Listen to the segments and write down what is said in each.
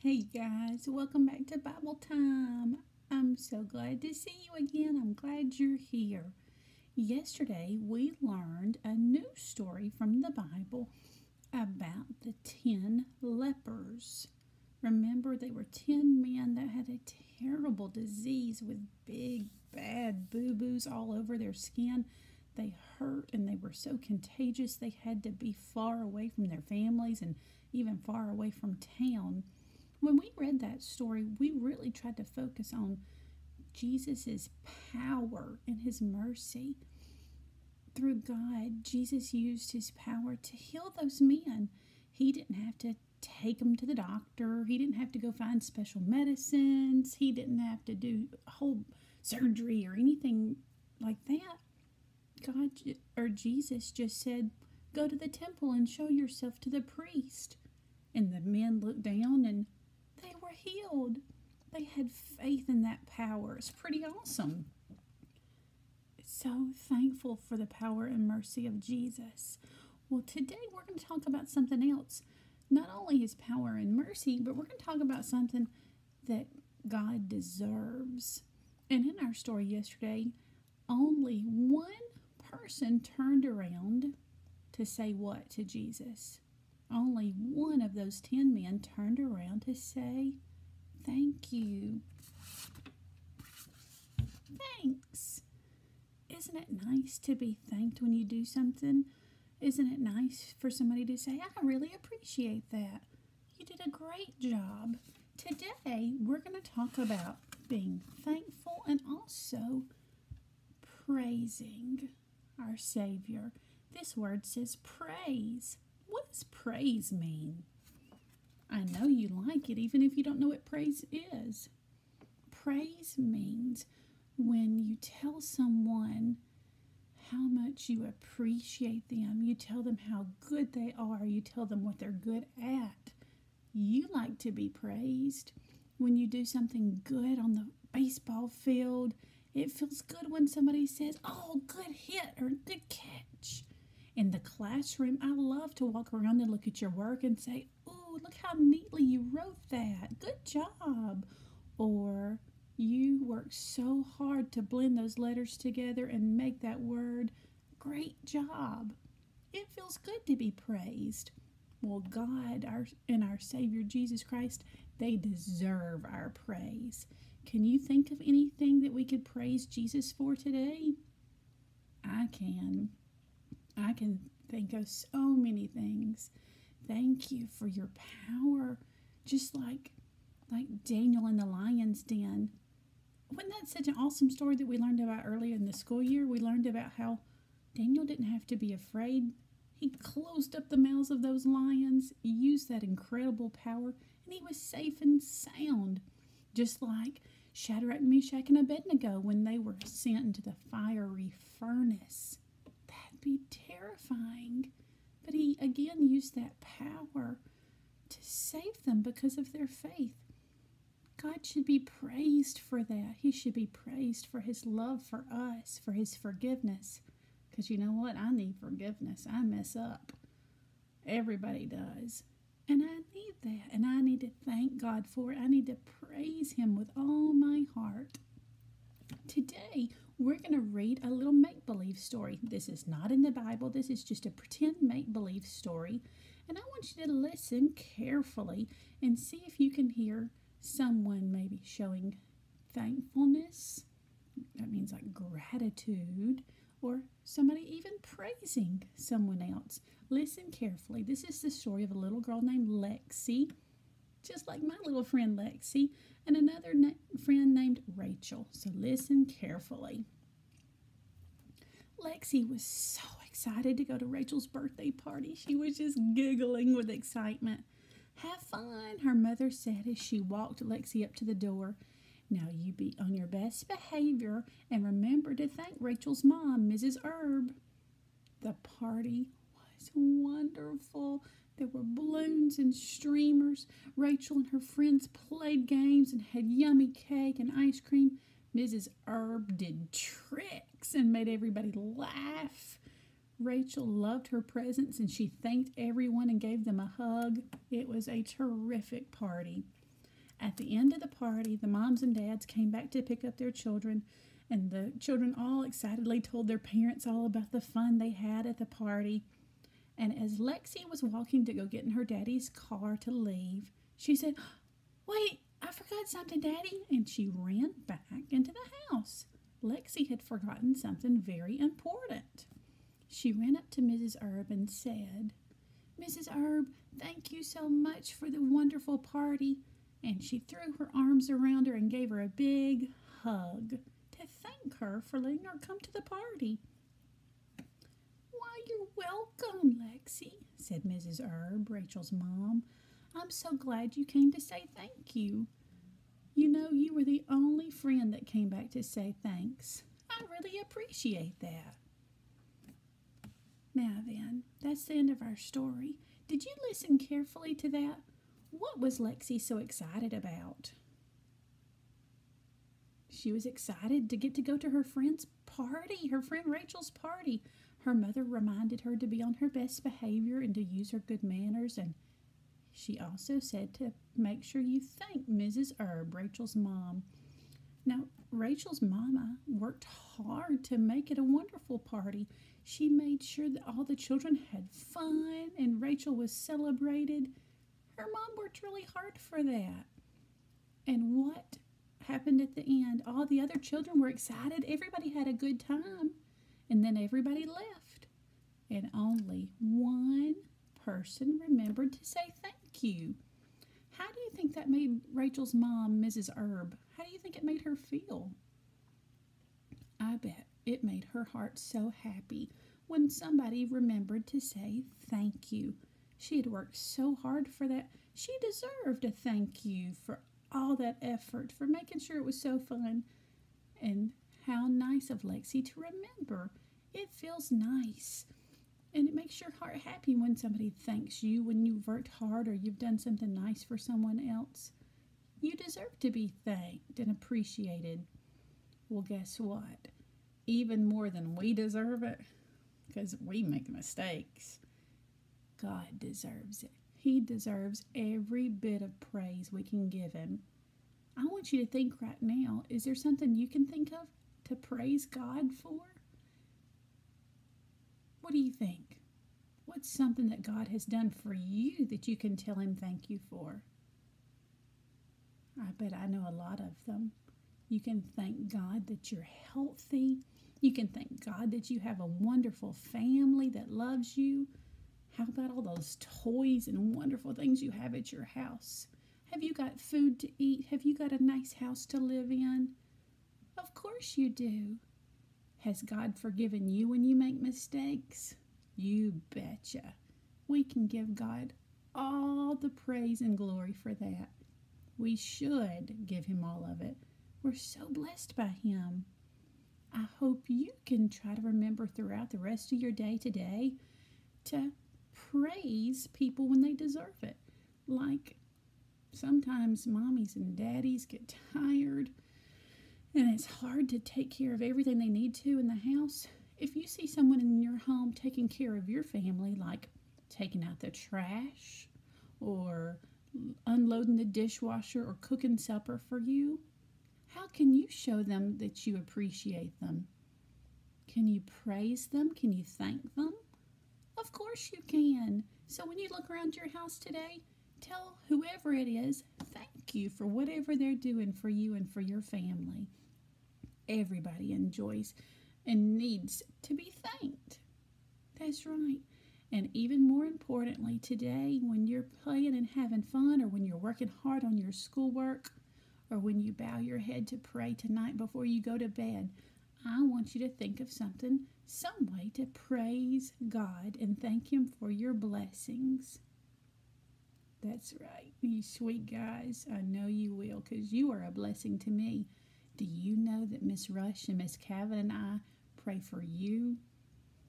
Hey guys, welcome back to Bible Time. I'm so glad to see you again. I'm glad you're here. Yesterday we learned a new story from the Bible about the 10 lepers. Remember, they were 10 men that had a terrible disease with big, bad boo boos all over their skin. They hurt and they were so contagious they had to be far away from their families and even far away from town. When we read that story, we really tried to focus on Jesus' power and his mercy. Through God, Jesus used his power to heal those men. He didn't have to take them to the doctor, he didn't have to go find special medicines, he didn't have to do whole surgery or anything like that. God or Jesus just said, Go to the temple and show yourself to the priest. And the men looked down and were healed. They had faith in that power. It's pretty awesome. So thankful for the power and mercy of Jesus. Well, today we're going to talk about something else. Not only his power and mercy, but we're going to talk about something that God deserves. And in our story yesterday, only one person turned around to say what to Jesus? Only one of those ten men turned around to say, Thank you. Thanks. Isn't it nice to be thanked when you do something? Isn't it nice for somebody to say, I really appreciate that? You did a great job. Today, we're going to talk about being thankful and also praising our Savior. This word says praise. What does praise mean? I know you like it, even if you don't know what praise is. Praise means when you tell someone how much you appreciate them, you tell them how good they are, you tell them what they're good at. You like to be praised. When you do something good on the baseball field, it feels good when somebody says, Oh, good hit or good catch. In the classroom, I love to walk around and look at your work and say, how neatly you wrote that. Good job. Or you worked so hard to blend those letters together and make that word. Great job. It feels good to be praised. Well, God our, and our Savior Jesus Christ, they deserve our praise. Can you think of anything that we could praise Jesus for today? I can. I can think of so many things. Thank you for your power. Just like like Daniel in the lion's den. Wasn't that such an awesome story that we learned about earlier in the school year? We learned about how Daniel didn't have to be afraid. He closed up the mouths of those lions, used that incredible power, and he was safe and sound. Just like Shadrach, Meshach, and Abednego when they were sent into the fiery furnace That'd be terrifying. But he again used that power to save them because of their faith. God should be praised for that. He should be praised for his love for us, for his forgiveness. Because you know what? I need forgiveness. I mess up. Everybody does. And I need that. And I need to thank God for it. I need to praise him with all my heart. Today, we're going to read a little make believe story. This is not in the Bible, this is just a pretend make believe story. And I want you to listen carefully and see if you can hear someone maybe showing thankfulness. That means like gratitude, or somebody even praising someone else. Listen carefully. This is the story of a little girl named Lexi, just like my little friend Lexi and another na- friend named Rachel. So listen carefully. Lexi was so excited to go to Rachel's birthday party. She was just giggling with excitement. Have fun, her mother said as she walked Lexi up to the door. Now you be on your best behavior and remember to thank Rachel's mom, Mrs. Erb. The party was wonderful. There were balloons and streamers. Rachel and her friends played games and had yummy cake and ice cream. Mrs. Erb did tricks and made everybody laugh. Rachel loved her presents and she thanked everyone and gave them a hug. It was a terrific party. At the end of the party, the moms and dads came back to pick up their children, and the children all excitedly told their parents all about the fun they had at the party. And as Lexi was walking to go get in her daddy's car to leave, she said, Wait, I forgot something, Daddy. And she ran back into the house. Lexi had forgotten something very important. She ran up to Mrs. Erb and said, Mrs. Erb, thank you so much for the wonderful party. And she threw her arms around her and gave her a big hug to thank her for letting her come to the party. Why, you're welcome, Lexi, said Mrs. Erb, Rachel's mom. I'm so glad you came to say thank you. You know, you were the only friend that came back to say thanks. I really appreciate that. Now then, that's the end of our story. Did you listen carefully to that? What was Lexi so excited about? She was excited to get to go to her friend's party, her friend Rachel's party. Her mother reminded her to be on her best behavior and to use her good manners, and she also said to make sure you thank Mrs. Erb, Rachel's mom. Now, Rachel's mama worked hard to make it a wonderful party. She made sure that all the children had fun and Rachel was celebrated. Her mom worked really hard for that. And what happened at the end? All the other children were excited. Everybody had a good time. And then everybody left. And only one person remembered to say thank you. How do you think that made Rachel's mom, Mrs. Erb, how do you think it made her feel? I bet it made her heart so happy when somebody remembered to say thank you. She had worked so hard for that. She deserved a thank you for all that effort, for making sure it was so fun. And how nice of Lexi to remember. It feels nice. And it makes your heart happy when somebody thanks you when you've worked hard or you've done something nice for someone else. You deserve to be thanked and appreciated. Well, guess what? Even more than we deserve it, because we make mistakes, God deserves it. He deserves every bit of praise we can give Him. I want you to think right now is there something you can think of to praise God for? What do you think? What's something that God has done for you that you can tell Him thank you for? I bet I know a lot of them. You can thank God that you're healthy. You can thank God that you have a wonderful family that loves you. How about all those toys and wonderful things you have at your house? Have you got food to eat? Have you got a nice house to live in? Of course you do. Has God forgiven you when you make mistakes? You betcha. We can give God all the praise and glory for that. We should give Him all of it. We're so blessed by Him. I hope you can try to remember throughout the rest of your day today to praise people when they deserve it. Like sometimes mommies and daddies get tired and it's hard to take care of everything they need to in the house. If you see someone in your home taking care of your family, like taking out the trash or unloading the dishwasher or cooking supper for you, how can you show them that you appreciate them? Can you praise them? Can you thank them? Of course you can. So when you look around your house today, tell whoever it is thank you for whatever they're doing for you and for your family. Everybody enjoys and needs to be thanked. That's right. And even more importantly, today, when you're playing and having fun, or when you're working hard on your schoolwork, or when you bow your head to pray tonight before you go to bed, I want you to think of something, some way to praise God and thank Him for your blessings. That's right, you sweet guys. I know you will because you are a blessing to me. Do you know that Miss Rush and Miss Cavan and I pray for you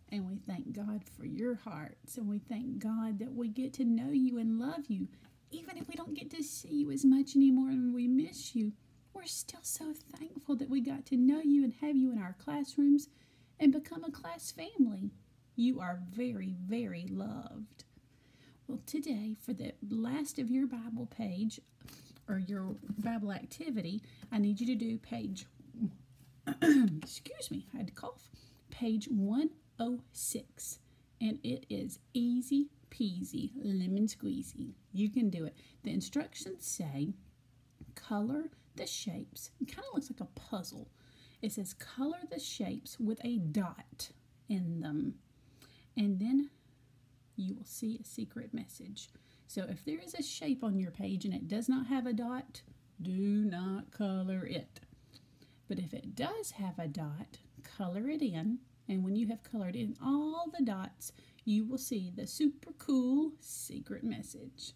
and we thank God for your hearts. And we thank God that we get to know you and love you. Even if we don't get to see you as much anymore and we miss you, we're still so thankful that we got to know you and have you in our classrooms and become a class family. You are very, very loved. Well, today, for the last of your Bible page, or your Bible activity, I need you to do page, excuse me, I had to cough, page 106. And it is easy peasy, lemon squeezy. You can do it. The instructions say color the shapes. It kind of looks like a puzzle. It says color the shapes with a dot in them. And then you will see a secret message. So if there is a shape on your page and it does not have a dot, do not color it. But if it does have a dot, color it in. And when you have colored in all the dots, you will see the super cool secret message.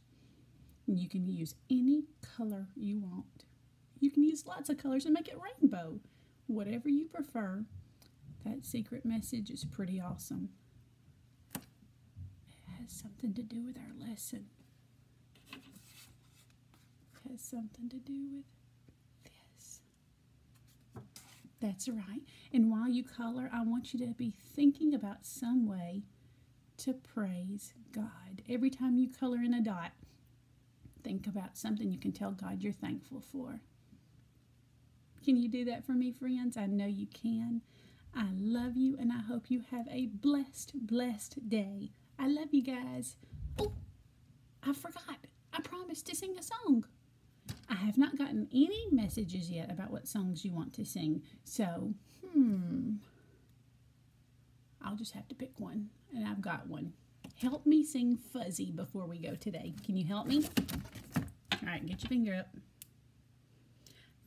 You can use any color you want. You can use lots of colors and make it rainbow. Whatever you prefer, that secret message is pretty awesome. It has something to do with our lesson It has something to do with this. That's right. And while you color, I want you to be thinking about some way to praise God. Every time you color in a dot, think about something you can tell God you're thankful for. Can you do that for me, friends? I know you can. I love you and I hope you have a blessed, blessed day. I love you guys. Oh, I forgot. I promised to sing a song. I have not gotten any messages yet about what songs you want to sing. So, hmm. I'll just have to pick one. And I've got one. Help me sing Fuzzy before we go today. Can you help me? All right, get your finger up.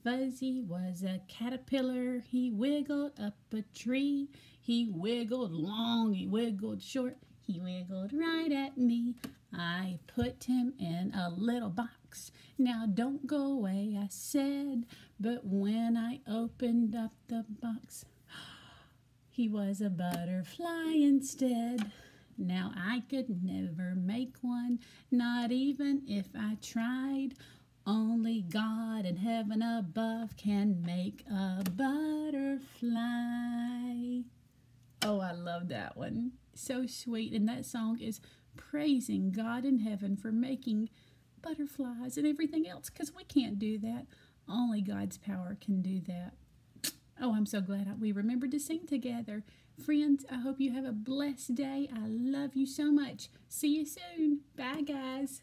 Fuzzy was a caterpillar. He wiggled up a tree. He wiggled long, he wiggled short. He wiggled right at me. I put him in a little box. Now don't go away, I said. But when I opened up the box, he was a butterfly instead. Now I could never make one, not even if I tried. Only God in heaven above can make a butterfly. Oh, I love that one. So sweet. And that song is praising God in heaven for making butterflies and everything else because we can't do that. Only God's power can do that. Oh, I'm so glad we remembered to sing together. Friends, I hope you have a blessed day. I love you so much. See you soon. Bye, guys.